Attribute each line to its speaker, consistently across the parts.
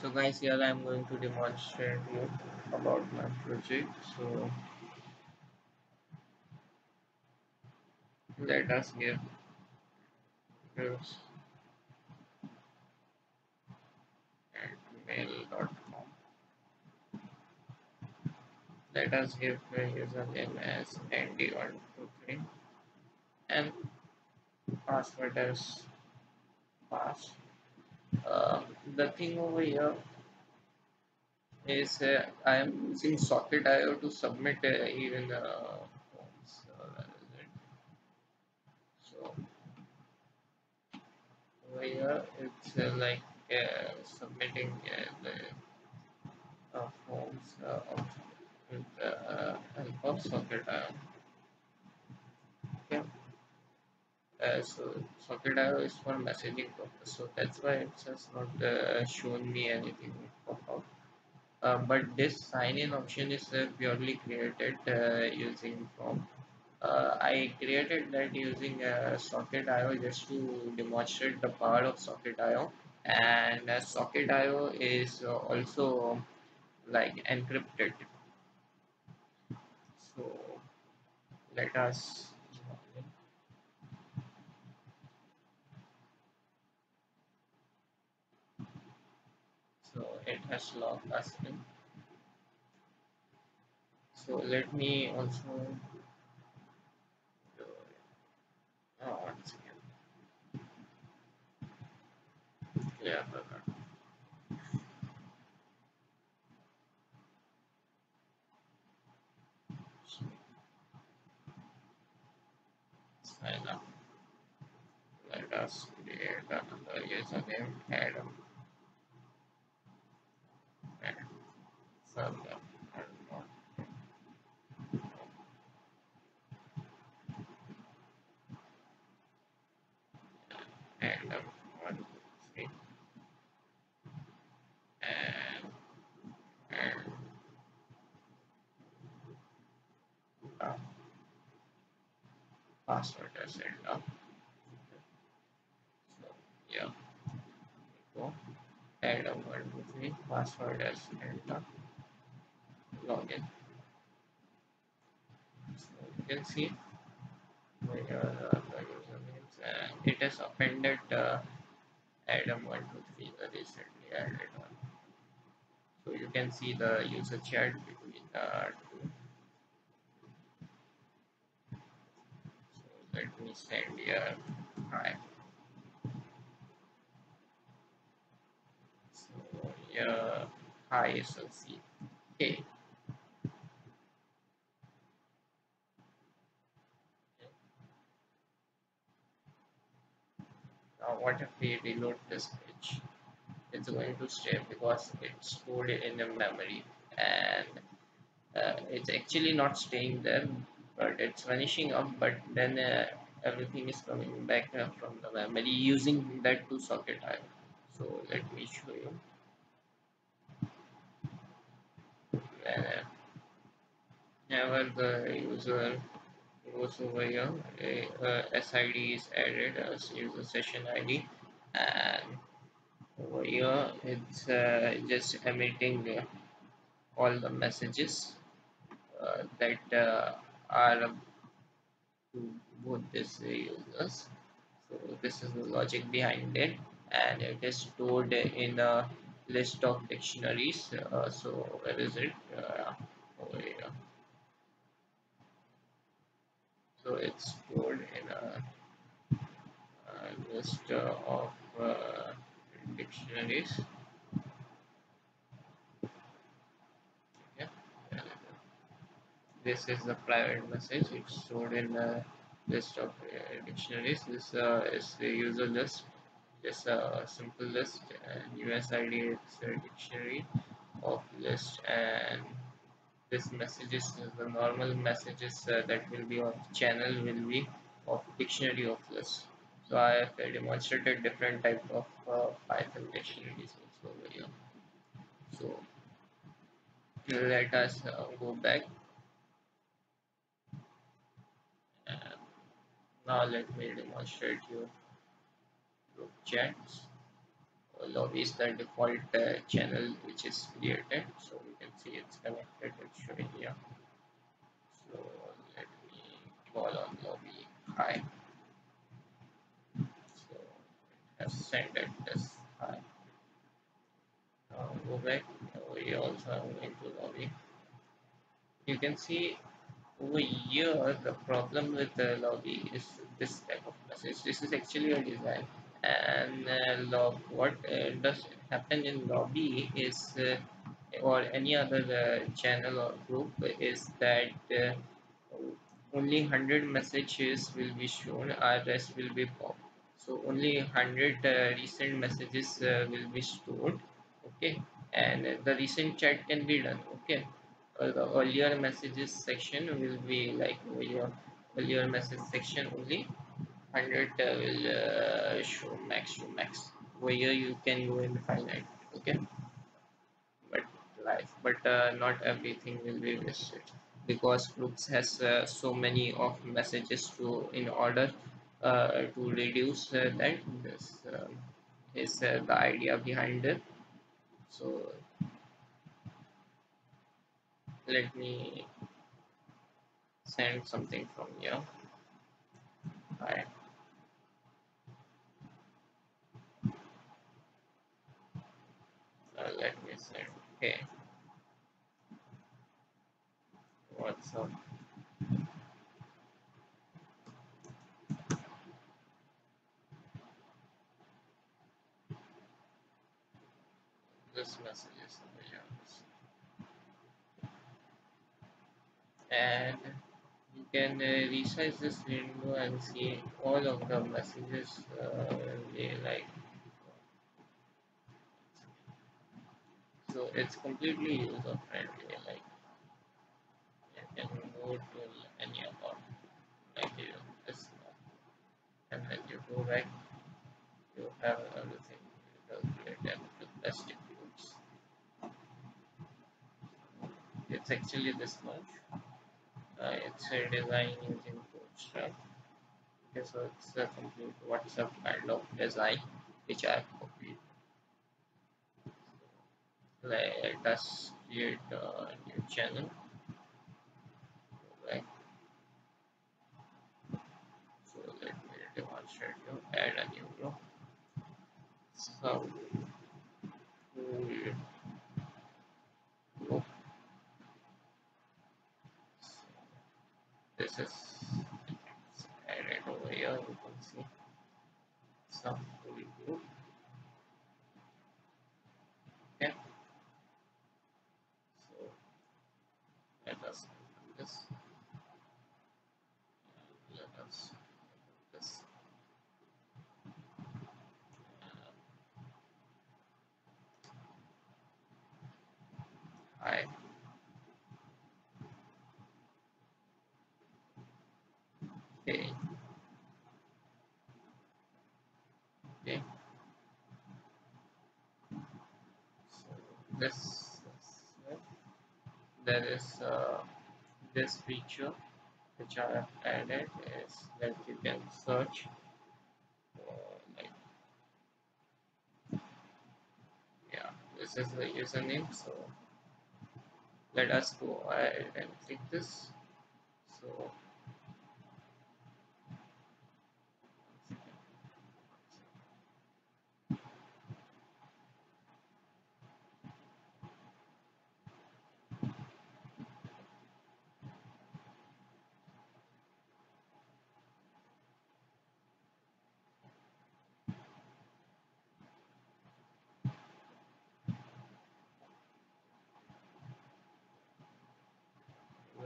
Speaker 1: so guys here i'm going to demonstrate you about my project. So let us here this at mail.com let us give the username as andy123 and password as pass uh, the thing over here is uh, I am using socket Socket.io to submit uh, even uh, forms. Uh, so over here it's like submitting the forms of, with the help of Socket.io. Okay. Uh, so Socket.io is for messaging purpose, so that's why it has not uh, shown me anything pop. Uh, but this sign-in option is uh, purely created uh, using from uh, I created that using uh, Socket.io just to demonstrate the power of Socket.io and uh, Socket.io is also like encrypted so let us so it has logged us in. So let me also do oh, one second yeah sign up. Let us create another user username Adam and server and um, one three and and uh, password as enter so yeah go add a one three password as enter login so you can see. Here uh, the usernames it has appended uh, Adam 123 the recently added one so you can see the user chat between the two. So let me send here hi so here hi SLC okay now what if we reload this page it's going to stay because it's stored in the memory and uh, it's actually not staying there but it's vanishing up but then uh, everything is coming back uh, from the memory using that two socket IO. so let me show you whenever the user goes over here. A, uh, SID is added as user session ID and over here it's uh, just emitting uh, all the messages uh, that uh, are to both these users. So this is the logic behind it. And it is stored in a list of dictionaries. Uh, so where is it uh, over here so it's stored in a, a list of uh, dictionaries. This is the private message. It's stored in a list of uh, dictionaries. This uh, is the user list. Just a simple list and USID is a dictionary of list and this messages the normal messages uh, that will be of channel will be of dictionary of list so I have demonstrated different type of uh, Python dictionaries also over here. So let us uh, go back. Now let me demonstrate you group chats lobby is the default uh, channel which is created. So you can see it's connected it's showing here. So let me call on lobby. Hi. So it has sent it this. Hi. Now go back. We also are going to lobby. You can see over here the problem with the lobby is this type of message this is actually a design and uh, log what uh, does happen in lobby is uh, or any other uh, channel or group is that uh, only 100 messages will be shown our rest will be popped so only 100 uh, recent messages will be stored okay? And the recent chat can be done okay? The earlier messages section will be like your earlier message section only 100 uh, will uh, show max to max. Where you can go in infinite okay? But life but uh, not everything will be wasted. Because groups has uh, so many of messages to in order uh, to reduce uh, that. This um, is uh, the idea behind it. So let me send something from here. Hi. Uh, let me send okay. What's up? This message is over here and you can uh, resize this window and see all of the messages uh, they like so it's completely user friendly like you can go to any account. Like you this and when you go back you have everything groups it's actually this much. Uh, it's a design using bootstrap okay so it's a complete whatsapp kind of design which i have copied let us create a new channel. Right. So let me demonstrate you add a new row. So this is added over here you can see. Some group okay so let us do this let us do this hi okay. Okay. So this is, there is uh, this feature which I have added is that you can search like yeah this is the username so let us go ahead and click this. So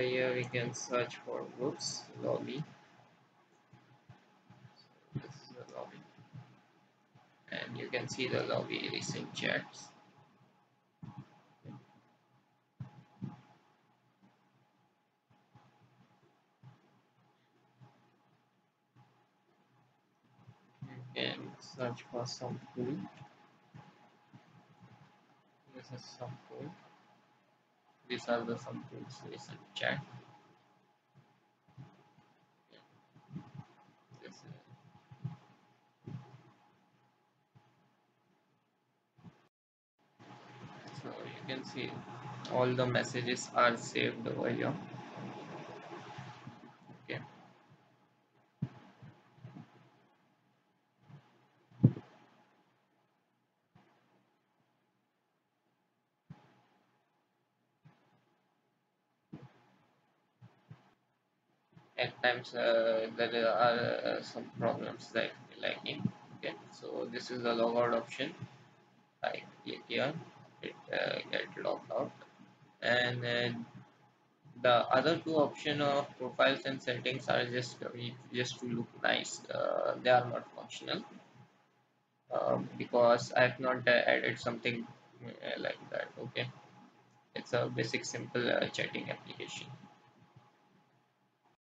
Speaker 1: here we can search for groups lobby. So this is the lobby. And you can see the lobby recent chats you can search for some pool this is some pool these are the some things we should check so you can see all the messages are saved over here. At times uh, there are uh, some problems like lagging okay so this is the logout option. I click here it uh, get logged out. And uh, the other two option of profiles and settings are just just to look nice. Uh, they are not functional. Uh, because I have not uh, added something like that okay. It's a basic simple chatting application